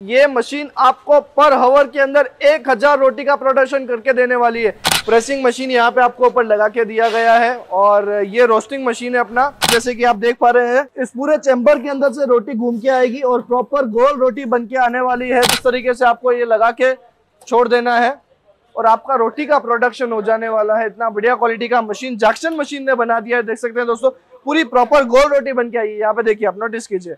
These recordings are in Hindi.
ये मशीन आपको पर हवर के अंदर एक हज़ार रोटी का प्रोडक्शन करके देने वाली है। प्रेसिंग मशीन यहाँ पे आपको ऊपर लगा के दिया गया है और ये रोस्टिंग मशीन है अपना। जैसे कि आप देख पा रहे हैं, इस पूरे चैम्बर के अंदर से रोटी घूम के आएगी और प्रॉपर गोल रोटी बन के आने वाली है। इस तरीके से आपको ये लगा के छोड़ देना है और आपका रोटी का प्रोडक्शन हो जाने वाला है। इतना बढ़िया क्वालिटी का मशीन जैक्सन मशीन ने बना दिया है। देख सकते हैं दोस्तों, पूरी प्रॉपर गोल रोटी बन के आई है। यहाँ पे देखिए आप नोटिस कीजिए।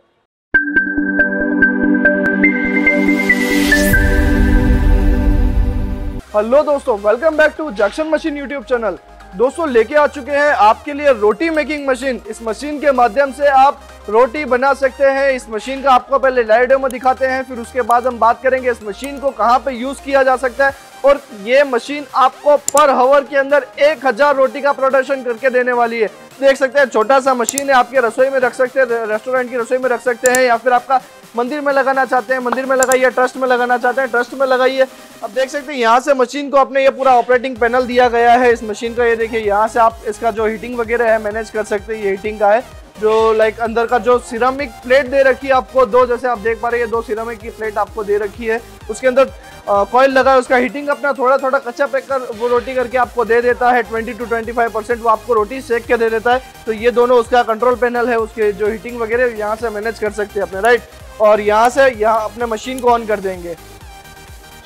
हेलो दोस्तों welcome back to junction machine YouTube channel दोस्तों, लेके आ चुके हैं आपके लिए रोटी मेकिंग मशीन इस मशीन के माध्यम से आप रोटी बना सकते हैं। इस मशीन का आपको पहले लाइव में दिखाते हैं, फिर उसके बाद हम बात करेंगे इस मशीन को कहाँ पे यूज़ किया जा सकता है। और ये मशीन आपको पर हवर के अंदर एक हज़ार रोटी का प्रोडक्शन करके देने वाली है। देख सकते हैं, छोटा सा मशीन है, आपके रसोई में रख सकते हैं रेस्टोरेंट की रसोई में रख सकते हैं, या फिर आपका मंदिर में लगाना चाहते हैं, मंदिर में लगाइए ट्रस्ट में लगाना चाहते हैं ट्रस्ट में लगाइए। अब देख सकते हैं, यहाँ से मशीन को अपने ये पूरा ऑपरेटिंग पैनल दिया गया है। इस मशीन का ये देखिए, यहाँ से आप इसका जो हीटिंग वगैरह है मैनेज कर सकते हैं, ये हीटिंग का है। जो लाइक अंदर का जो सिरामिक प्लेट दे रखी है आपको, दो जैसे आप देख पा रहे हैं दो सिरामिक की प्लेट आपको दे रखी है। उसके अंदर कॉयल लगा है, उसका हीटिंग अपना थोड़ा थोड़ा कच्चा पैक कर, वो रोटी करके आपको दे देता है 20 टू 25 परसेंट वो आपको रोटी सेक के दे देता है। तो ये दोनों उसका कंट्रोल पैनल है, उसके जो हीटिंग वगैरह, यहाँ से मैनेज कर सकते हैं अपने राइट और यहाँ से यहाँ अपने मशीन को ऑन कर देंगे।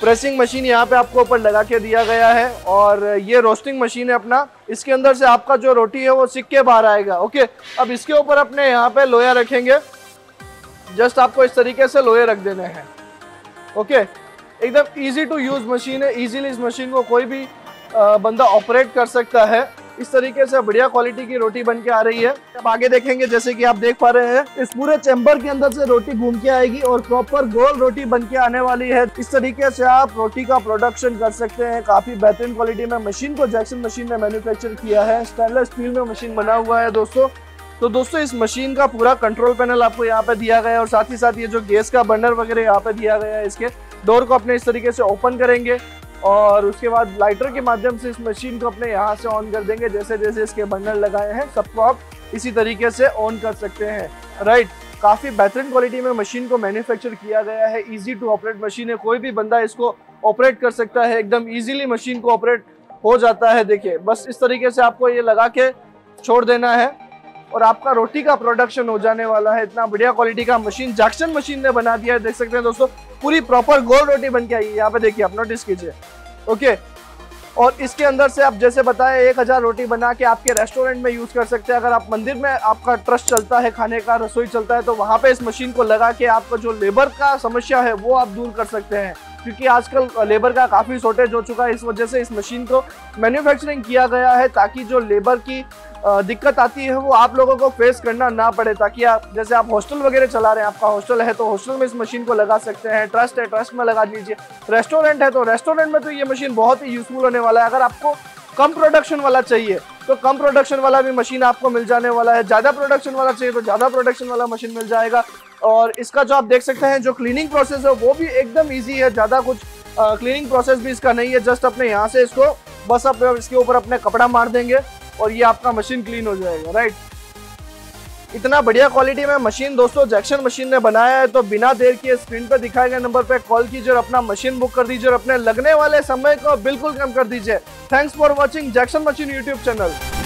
प्रेसिंग मशीन यहाँ पे आपको ऊपर लगा के दिया गया है और ये रोस्टिंग मशीन है अपना। इसके अंदर से आपका जो रोटी है वो सिक के बाहर आएगा, ओके? अब इसके ऊपर अपने यहाँ पे लोया रखेंगे। जस्ट आपको इस तरीके से लोहे रख देने हैं, ओके? एकदम इजी टू यूज़ मशीन है। इजीली इस मशीन को कोई भी बंदा ऑपरेट कर सकता है। इस तरीके से बढ़िया क्वालिटी की रोटी बन के आ रही है। अब आगे देखेंगे, जैसे कि आप देख पा रहे हैं, इस पूरे चैम्बर के अंदर से रोटी घूम के आएगी और प्रॉपर गोल रोटी बन के आने वाली है। इस तरीके से आप रोटी का प्रोडक्शन कर सकते हैं। काफ़ी बेहतरीन क्वालिटी में मशीन को जैक्सन मशीन ने मैन्युफैक्चर किया है। स्टेनलेस स्टील में मशीन बना हुआ है दोस्तों। तो दोस्तों, इस मशीन का पूरा कंट्रोल पैनल आपको यहाँ पे दिया गया है और साथ ही साथ ये जो गैस का बर्नर वगैरह यहाँ पे दिया गया है, इसके डोर को अपने इस तरीके से ओपन करेंगे। और उसके बाद लाइटर के माध्यम से इस मशीन को अपने यहाँ से ऑन कर देंगे। जैसे जैसे इसके बंडल लगाए हैं, सबको आप इसी तरीके से ऑन कर सकते हैं। राइट काफ़ी बेहतरीन क्वालिटी में मशीन को मैन्युफैक्चर किया गया है। इजी टू ऑपरेट मशीन है। कोई भी बंदा इसको ऑपरेट कर सकता है। एकदम इजीली मशीन को ऑपरेट हो जाता है। देखिए, बस इस तरीके से आपको ये लगा के छोड़ देना है और आपका रोटी का प्रोडक्शन हो जाने वाला है। इतना बढ़िया क्वालिटी का मशीन जैक्सन मशीन ने बना दिया है। देख सकते हैं दोस्तों, पूरी प्रॉपर गोल रोटी बन के आई है। यहाँ पे देखिए, आप नोटिस कीजिए। ओके? और इसके अंदर से आप जैसे बताए, एक हज़ार रोटी बना के आपके रेस्टोरेंट में यूज़ कर सकते हैं। अगर आप मंदिर में आपका ट्रस्ट चलता है, खाने का, रसोई चलता है तो वहाँ पे इस मशीन को लगा के आपका जो लेबर का समस्या है, वो आप दूर कर सकते हैं। क्योंकि आजकल लेबर का काफ़ी शॉर्टेज हो चुका है, इस वजह से इस मशीन को मैन्युफैक्चरिंग किया गया है, ताकि जो लेबर की दिक्कत आती है वो आप लोगों को फेस करना ना पड़े ताकि आप, जैसे आप हॉस्टल वगैरह चला रहे हैं, आपका हॉस्टल है तो हॉस्टल में इस मशीन को लगा सकते हैं ट्रस्ट है ट्रस्ट में लगा दीजिए। रेस्टोरेंट है तो रेस्टोरेंट में तो ये मशीन बहुत ही यूजफुल होने वाला है। अगर आपको कम प्रोडक्शन वाला चाहिए तो कम प्रोडक्शन वाला भी मशीन आपको मिल जाने वाला है। ज़्यादा प्रोडक्शन वाला चाहिए तो ज़्यादा प्रोडक्शन वाला मशीन मिल जाएगा। और इसका जो आप देख सकते हैं, जो क्लीनिंग प्रोसेस है, वो भी एकदम ईजी है। ज़्यादा कुछ क्लीनिंग प्रोसेस भी इसका नहीं है। जस्ट अपने यहाँ से इसको, बस आप इसके ऊपर अपने कपड़ा मार देंगे। और ये आपका मशीन क्लीन हो जाएगा राइट इतना बढ़िया क्वालिटी में मशीन दोस्तों जैक्शन मशीन ने बनाया है तो बिना देर किए स्क्रीन पर दिखाए गए नंबर पर कॉल कीजिए और अपना मशीन बुक कर दीजिए और अपने लगने वाले समय को बिल्कुल कम कर दीजिए। Thanks for watching junction machine YouTube channel